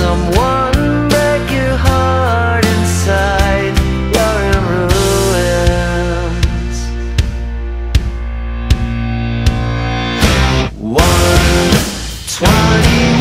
someone your heart inside? You're in ruins. One twenty.